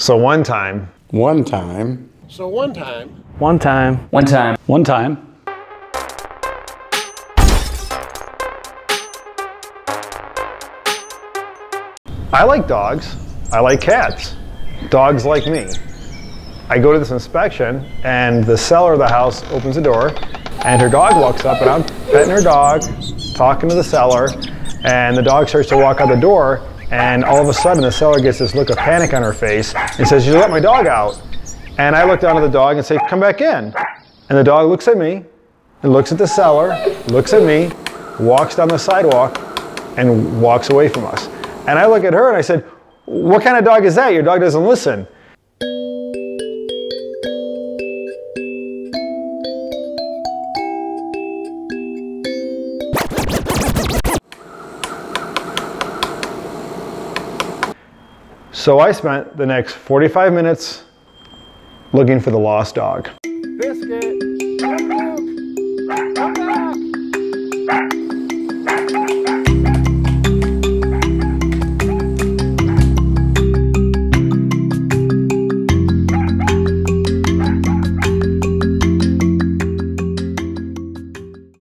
So one time, One time, So one time, One time. One time. One time. I like dogs. I like cats. Dogs like me. I go to this inspection, and the seller of the house opens the door, and her dog walks up, and I'm petting her dog, talking to the seller, and the dog starts to walk out the door, and all of a sudden the seller gets this look of panic on her face and says, "You let my dog out." And I look down at the dog and say, "Come back in." And the dog looks at me, and looks at the seller, looks at me, walks down the sidewalk, and walks away from us. And I look at her and I said, What kind of dog is that? Your dog doesn't listen. So I spent the next 45 minutes looking for the lost dog. biscuit,